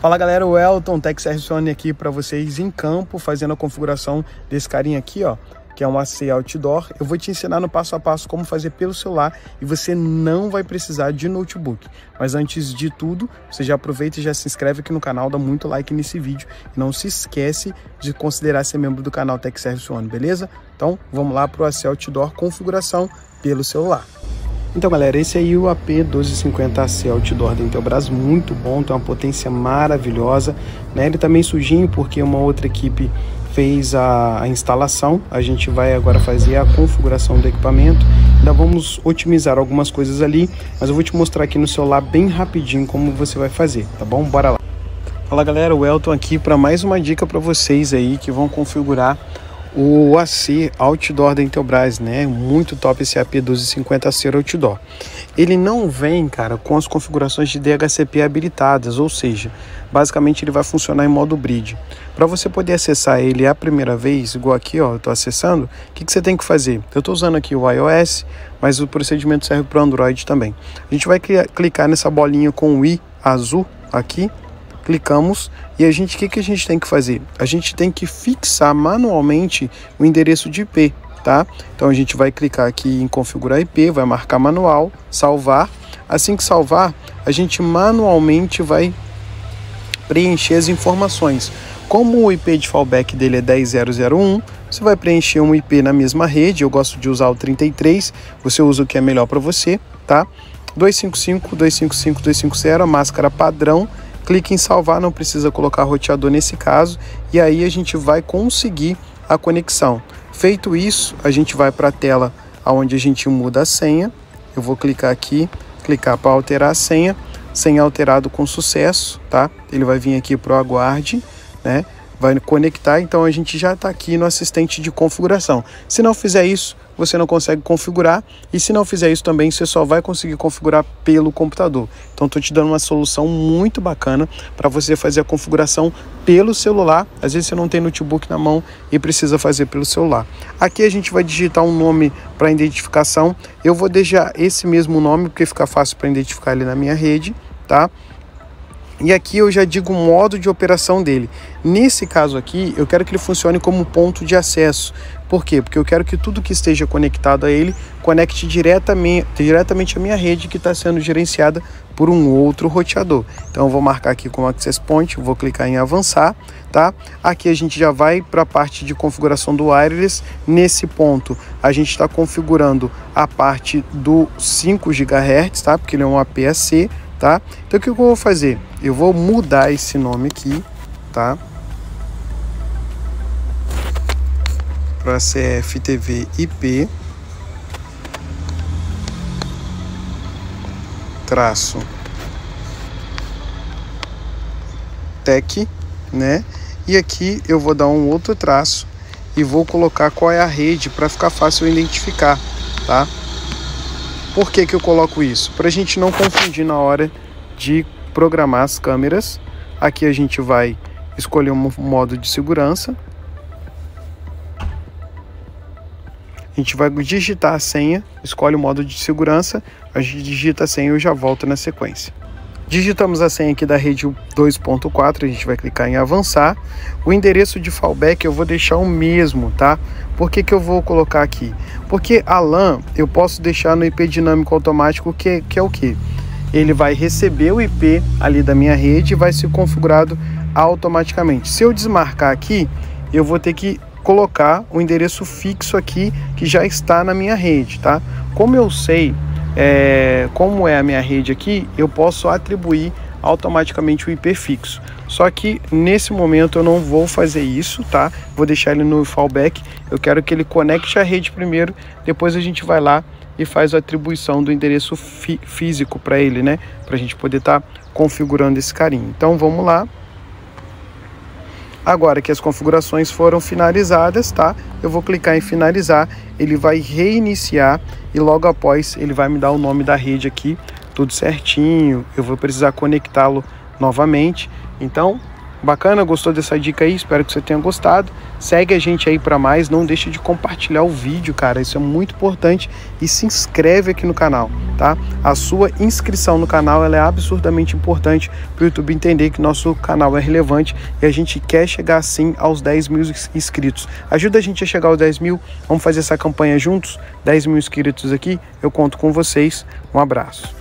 Fala galera, o Elton TechService Sony aqui para vocês em campo, fazendo a configuração desse carinha aqui, ó, que é um AC Outdoor. Eu vou te ensinar no passo a passo como fazer pelo celular e você não vai precisar de notebook. Mas antes de tudo, você já aproveita e já se inscreve aqui no canal, dá muito like nesse vídeo e não se esquece de considerar ser membro do canal TechService One, beleza? Então, vamos lá para o AC Outdoor configuração pelo celular. Então, galera, esse aí é o AP1250AC Outdoor da Intelbras, muito bom, tem uma potência maravilhosa, né? Ele meio sujinho porque uma outra equipe fez a, a, instalação, a gente vai agora fazer a configuração do equipamento, ainda vamos otimizar algumas coisas ali, mas eu vou te mostrar aqui no celular bem rapidinho como você vai fazer, tá bom? Bora lá! Fala galera, o Elton aqui para mais uma dica para vocês aí que vão configurar o AC Outdoor da Intelbras, né? Muito top esse AP1250 AC Outdoor. Ele não vem, cara, com as configurações de DHCP habilitadas, ou seja, basicamente ele vai funcionar em modo bridge. Para você poder acessar ele a primeira vez, igual aqui, ó, eu tô acessando, o que, que você tem que fazer? Eu estou usando aqui o iOS, mas o procedimento serve para Android também. A gente vai clicar nessa bolinha com o i azul aqui, clicamos e a gente, o que, que a gente tem que fazer? A gente tem que fixar manualmente o endereço de IP, tá? Então a gente vai clicar aqui em configurar IP, vai marcar manual, salvar. Assim que salvar, a gente manualmente vai preencher as informações. Como o IP de fallback dele é 10001, você vai preencher um IP na mesma rede. Eu gosto de usar o 33, você usa o que é melhor para você, tá? 255, 255, 250, a máscara padrão clique em salvar, não precisa colocar roteador nesse caso, e aí a gente vai conseguir a conexão. Feito isso, a gente vai para a tela onde a gente muda a senha. Eu vou clicar aqui, clicar para alterar a senha, senha alterado com sucesso, tá? Ele vai vir aqui para o aguarde, né? Vai conectar, então a gente já está aqui no assistente de configuração. Se não fizer isso, você não consegue configurar e se não fizer isso também, você só vai conseguir configurar pelo computador. Então estou te dando uma solução muito bacana para você fazer a configuração pelo celular. Às vezes você não tem notebook na mão e precisa fazer pelo celular. Aqui a gente vai digitar um nome para identificação. Eu vou deixar esse mesmo nome porque fica fácil para identificar ele na minha rede, tá? E aqui eu já digo o modo de operação dele. Nesse caso aqui, eu quero que ele funcione como ponto de acesso. Por quê? Porque eu quero que tudo que esteja conectado a ele conecte diretamente, diretamente à minha rede que está sendo gerenciada por um outro roteador. Então eu vou marcar aqui como Access Point, vou clicar em avançar, tá? Aqui a gente já vai para a parte de configuração do wireless. Nesse ponto a gente está configurando a parte do 5 GHz, tá? Porque ele é um APAC, tá? Então o que eu vou fazer? Eu vou mudar esse nome aqui, tá? Para CFTV IP traço tech, né? E aqui eu vou dar um outro traço e vou colocar qual é a rede para ficar fácil identificar, tá? Por que, que eu coloco isso? Para a gente não confundir na hora de programar as câmeras. Aqui a gente vai escolher um modo de segurança. A gente vai digitar a senha, escolhe o modo de segurança, a gente digita a senha e eu já volto na sequência. Digitamos a senha aqui da rede 2.4, a gente vai clicar em avançar. O endereço de fallback eu vou deixar o mesmo, tá? Por que, que eu vou colocar aqui? Porque a LAN eu posso deixar no IP dinâmico automático, que, que é o que? Ele vai receber o IP ali da minha rede e vai ser configurado automaticamente. Se eu desmarcar aqui, eu vou ter que colocar o endereço fixo aqui que já está na minha rede, tá? Como eu sei é, como é a minha rede aqui, eu posso atribuir automaticamente o IP fixo. Só que nesse momento eu não vou fazer isso, tá? Vou deixar ele no fallback. Eu quero que ele conecte a rede primeiro, depois a gente vai lá e faz a atribuição do endereço físico para ele, né? Para a gente poder estar tá configurando esse carinho. Então vamos lá. Agora que as configurações foram finalizadas, tá? Eu vou clicar em finalizar, ele vai reiniciar e logo após ele vai me dar o nome da rede aqui, tudo certinho. Eu vou precisar conectá-lo novamente. Então, Bacana, gostou dessa dica aí? Espero que você tenha gostado. Segue a gente aí para mais, não deixe de compartilhar o vídeo, cara, isso é muito importante e se inscreve aqui no canal, tá? A sua inscrição no canal ela é absurdamente importante para o YouTube entender que nosso canal é relevante e a gente quer chegar sim aos 10 mil inscritos. Ajuda a gente a chegar aos 10 mil, vamos fazer essa campanha juntos? 10 mil inscritos aqui, eu conto com vocês. Um abraço.